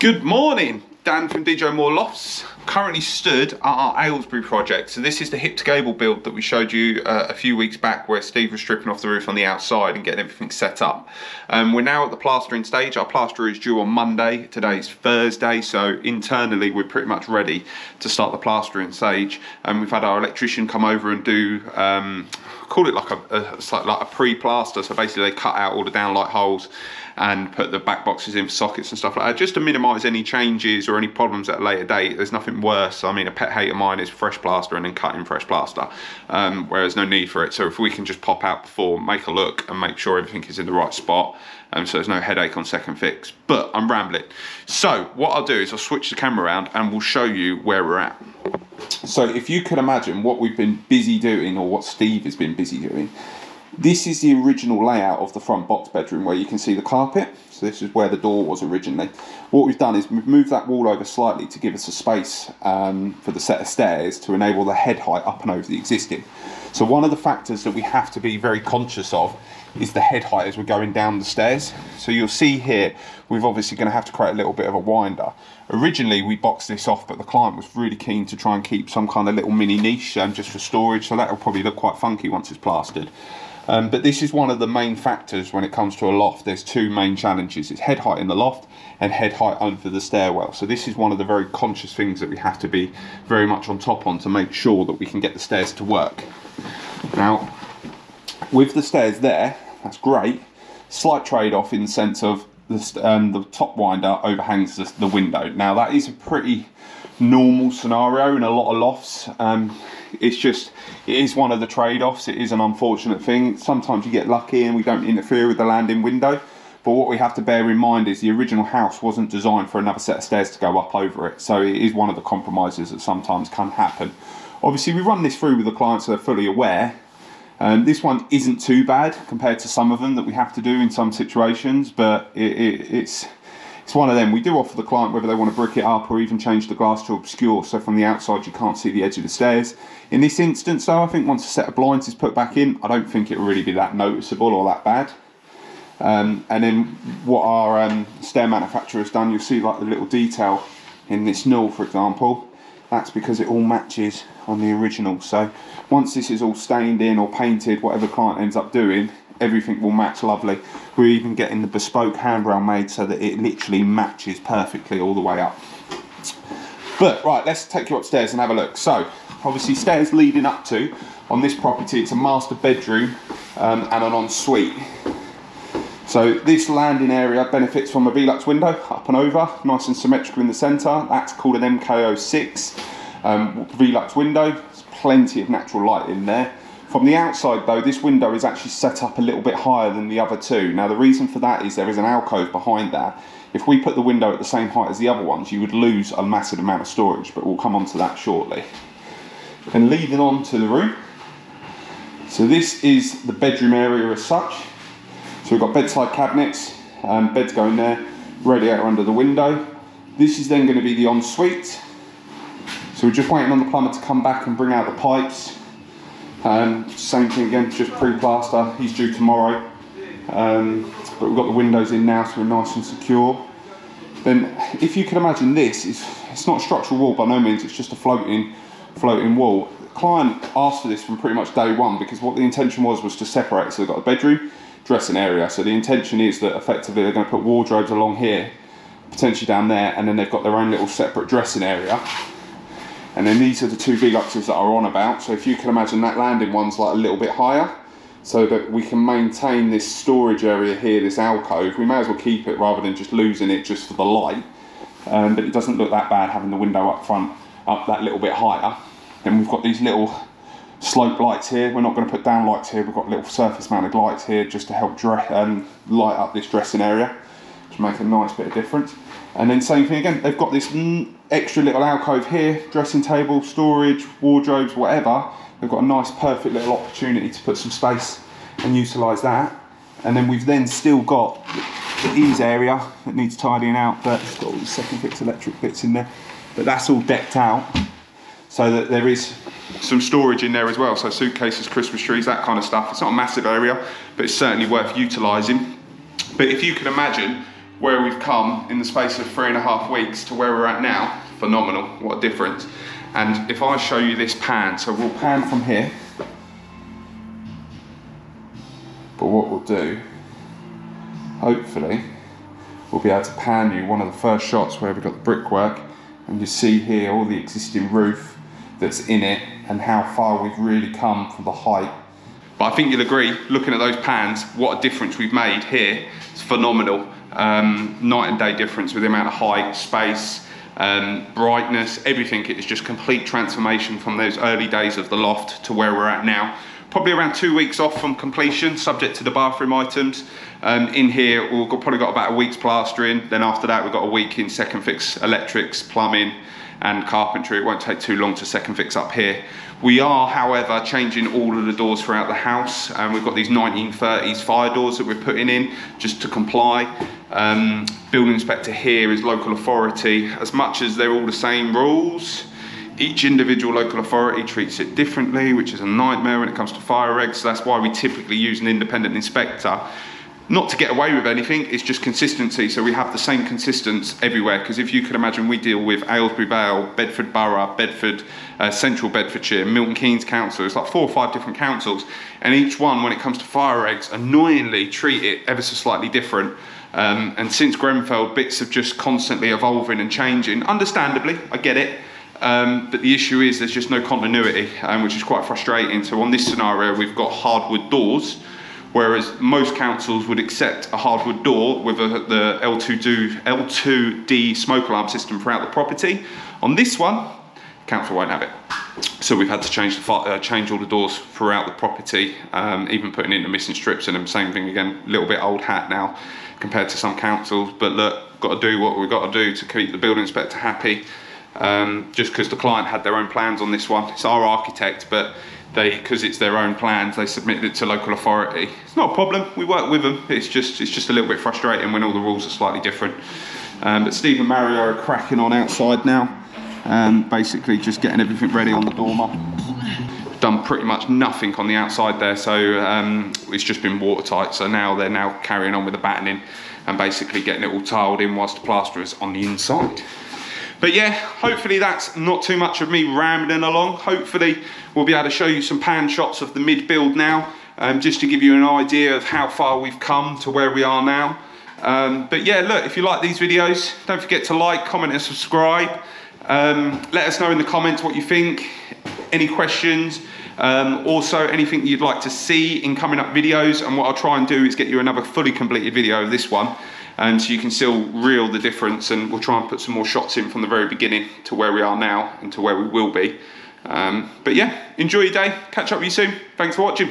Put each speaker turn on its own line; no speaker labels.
Good morning, Dan from DJ Moore Lofts. Currently stood at our Aylesbury project. So this is the hip to gable build that we showed you uh, a few weeks back where Steve was stripping off the roof on the outside and getting everything set up. Um, we're now at the plastering stage. Our plaster is due on Monday. Today's Thursday, so internally we're pretty much ready to start the plastering stage. And we've had our electrician come over and do um, call it like a, a like a pre-plaster. So basically they cut out all the downlight holes and put the back boxes in for sockets and stuff like that, just to minimise any changes or any problems at a later date. There's nothing worse. I mean, a pet hate of mine is fresh plaster and then cutting fresh plaster, um, whereas no need for it. So if we can just pop out before, make a look and make sure everything is in the right spot, um, so there's no headache on second fix. But I'm rambling. So what I'll do is I'll switch the camera around and we'll show you where we're at. So if you could imagine what we've been busy doing or what Steve has been busy doing, this is the original layout of the front box bedroom where you can see the carpet. So this is where the door was originally. What we've done is we've moved that wall over slightly to give us a space um, for the set of stairs to enable the head height up and over the existing. So one of the factors that we have to be very conscious of is the head height as we're going down the stairs. So you'll see here, we're obviously going to have to create a little bit of a winder. Originally we boxed this off, but the client was really keen to try and keep some kind of little mini niche um, just for storage. So that'll probably look quite funky once it's plastered. Um, but this is one of the main factors when it comes to a loft. There's two main challenges. It's head height in the loft and head height under the stairwell. So this is one of the very conscious things that we have to be very much on top on to make sure that we can get the stairs to work. Now, with the stairs there, that's great. Slight trade-off in the sense of the, um, the top winder overhangs the, the, window. Now that is a pretty normal scenario in a lot of lofts. Um, it's just, it is one of the trade-offs. It is an unfortunate thing. Sometimes you get lucky and we don't interfere with the landing window. But what we have to bear in mind is the original house wasn't designed for another set of stairs to go up over it. So it is one of the compromises that sometimes can happen. Obviously we run this through with the clients so they're fully aware um, this one isn't too bad compared to some of them that we have to do in some situations, but it, it, it's it's one of them. We do offer the client whether they want to brick it up or even change the glass to obscure, so from the outside you can't see the edge of the stairs. In this instance, though, I think once a set of blinds is put back in, I don't think it will really be that noticeable or that bad. Um, and then what our um, stair manufacturer has done, you'll see like the little detail in this newel, for example. That's because it all matches on the original. So once this is all stained in or painted, whatever client ends up doing, everything will match lovely. We're even getting the bespoke handrail made so that it literally matches perfectly all the way up. But right, let's take you upstairs and have a look. So obviously stairs leading up to, on this property, it's a master bedroom um, and an ensuite. So this landing area benefits from a Velux window up and over, nice and symmetrical in the centre. That's called an MK06 um, window. There's plenty of natural light in there. From the outside though, this window is actually set up a little bit higher than the other two. Now the reason for that is there is an alcove behind that. If we put the window at the same height as the other ones, you would lose a massive amount of storage, but we'll come on to that shortly. And leading on to the room. So this is the bedroom area as such. So we've got bedside cabinets, um, beds going there, radiator under the window. This is then going to be the ensuite. So we're just waiting on the plumber to come back and bring out the pipes. Um, same thing again, just pre-plaster. He's due tomorrow. Um, but we've got the windows in now, so we're nice and secure. Then, if you can imagine this, it's, it's not a structural wall by no means, it's just a floating, floating wall. The client asked for this from pretty much day one because what the intention was was to separate. So they've got a bedroom, dressing area. So the intention is that effectively they're going to put wardrobes along here, potentially down there, and then they've got their own little separate dressing area. And then these are the two Veluxes that are on about. So if you can imagine that landing one's like a little bit higher, so that we can maintain this storage area here, this alcove. We may as well keep it rather than just losing it just for the light. Um, but it doesn't look that bad having the window up front up that little bit higher. Then we've got these little slope lights here. We're not going to put down lights here. We've got little surface mounted lights here just to help dress, um, light up this dressing area, which make a nice bit of difference. And then same thing again, they've got this extra little alcove here, dressing table, storage, wardrobes, whatever. They've got a nice perfect little opportunity to put some space and utilise that. And then we've then still got the eaves area that needs tidying out, but it's got all the second fix electric bits in there. But that's all decked out so that there is some storage in there as well. So suitcases, Christmas trees, that kind of stuff. It's not a massive area, but it's certainly worth utilising. But if you can imagine, where we've come in the space of three and a half weeks to where we're at now, phenomenal, what a difference. And if I show you this pan, so we'll pan from here. But what we'll do, hopefully, we'll be able to pan you one of the first shots where we've got the brickwork and you see here all the existing roof that's in it and how far we've really come from the height. But I think you'll agree, looking at those pans, what a difference we've made here. It's phenomenal. Um, night and day difference with the amount of height, space, um, brightness, everything. It is just complete transformation from those early days of the loft to where we're at now. Probably around two weeks off from completion, subject to the bathroom items. Um, in here, we've got, probably got about a week's plastering. Then after that, we've got a week in second fix electrics, plumbing, and carpentry. It won't take too long to second fix up here. We are, however, changing all of the doors throughout the house. And we've got these 1930s fire doors that we're putting in just to comply. Um, building inspector here is local authority. As much as they're all the same rules, each individual local authority treats it differently, which is a nightmare when it comes to fire regs. So that's why we typically use an independent inspector not to get away with anything, it's just consistency. So we have the same consistency everywhere. Because if you could imagine, we deal with Aylesbury Vale, Bedford Borough, Bedford, uh, Central Bedfordshire, Milton Keynes Council. It's like four or five different councils. And each one, when it comes to fire regs, annoyingly treat it ever so slightly different. Um, and since Grenfell, bits have just constantly evolving and changing. Understandably, I get it. Um, but the issue is there's just no continuity, um, which is quite frustrating. So on this scenario, we've got hardwood doors whereas most councils would accept a hardwood door with a, the L2D, L2D smoke alarm system throughout the property. On this one, council won't have it. So we've had to change the uh, change all the doors throughout the property, um, even putting in the missing strips in them. Same thing again, a little bit old hat now compared to some councils. But look, got to do what we've got to do to keep the building inspector happy. Um, just because the client had their own plans on this one, it's our architect, but they because it's their own plans they submit it to local authority. It's not a problem. We work with them. It's just it's just a little bit frustrating when all the rules are slightly different. Um, but Steve and Mario are cracking on outside now um, basically just getting everything ready on the dormer done pretty much nothing on the outside there so um, it's just been watertight. So now they're now carrying on with the battening and basically getting it all tiled in whilst the plaster is on the inside but yeah, hopefully that's not too much of me rambling along. Hopefully we'll be able to show you some pan shots of the mid build now, um, just to give you an idea of how far we've come to where we are now. Um, but yeah, look, if you like these videos, don't forget to like, comment and subscribe. Um, let us know in the comments what you think, any questions, um, also anything you'd like to see in coming up videos. And what I'll try and do is get you another fully completed video of this one and so you can still reel the difference and we'll try and put some more shots in from the very beginning to where we are now and to where we will be. Um, but yeah, enjoy your day, catch up with you soon. Thanks for watching.